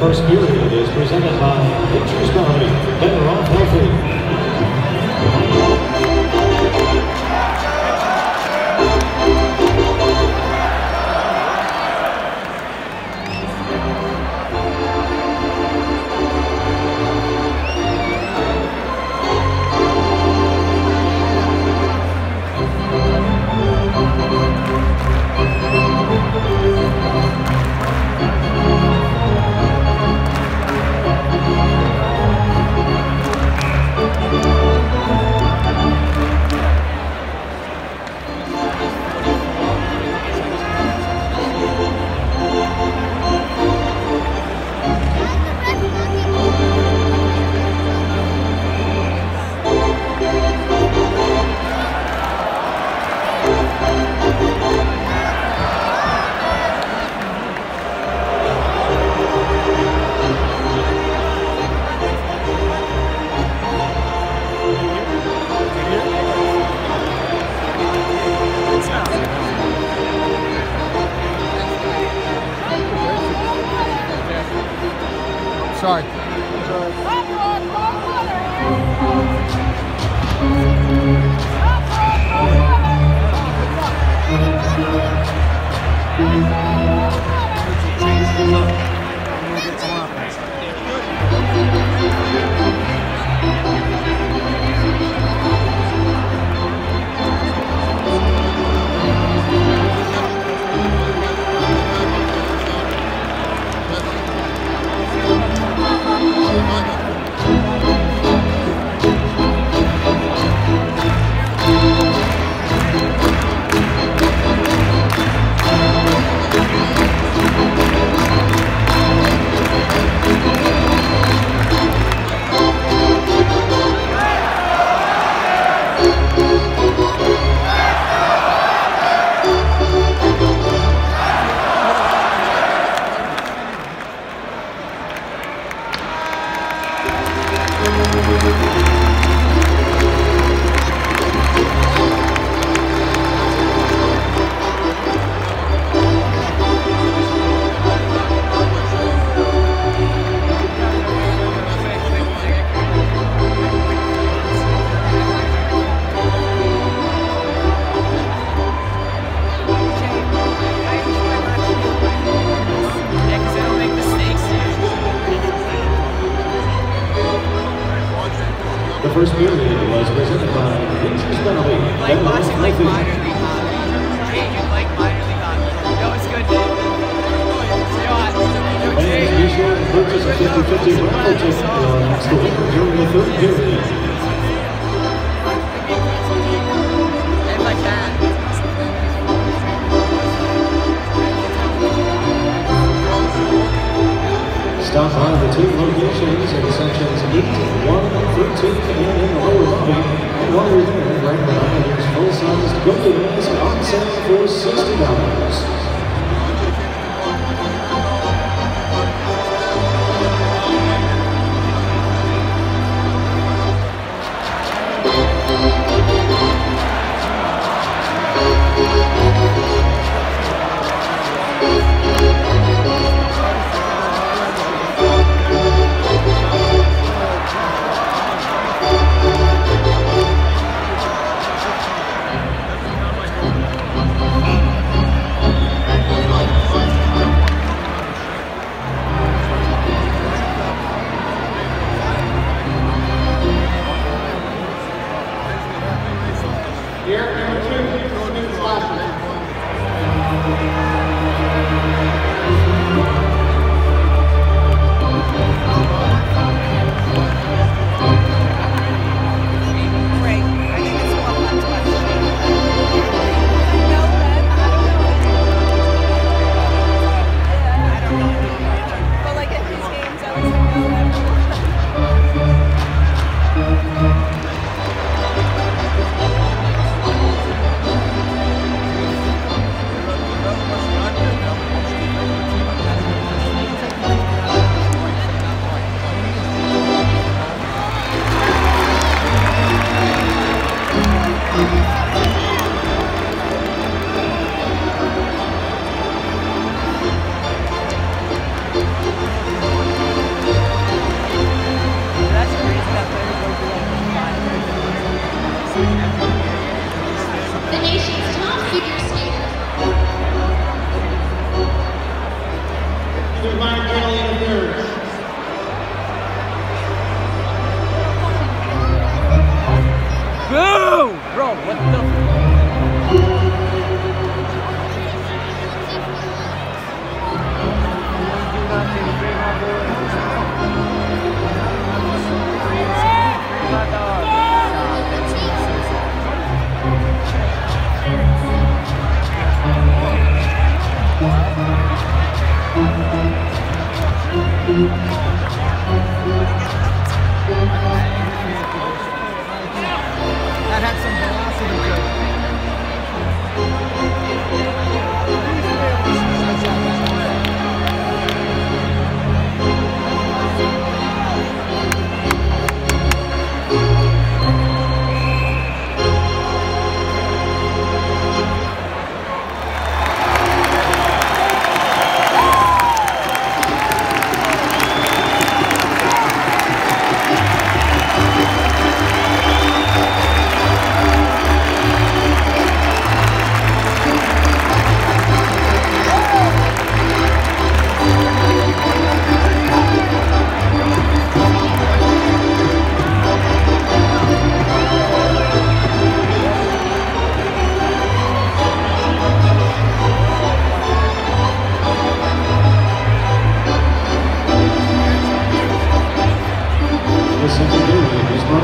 first period is presented by Nature's Bounty. Better off healthy. The first beer leader was presented by Richard Spennelly. Like watching like minor league hockey. Like minor league hockey. No, good. And to purchase a 50-50 ticket on the during the third period. stop by the two locations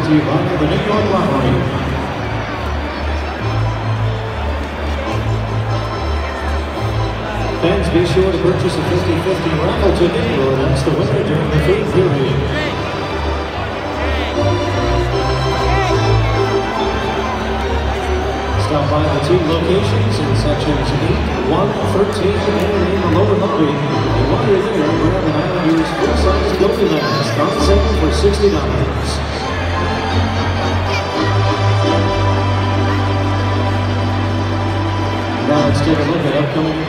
to you by the New York Lottery. Fans, be sure to purchase a 50-50 raffle ticket or announce the winner during the third period. Stop by the two locations in sections 8, 1, 13, and in the lower lobby. And while you're there, grab an Islanders full-size Goldie mask on sale for $60. Take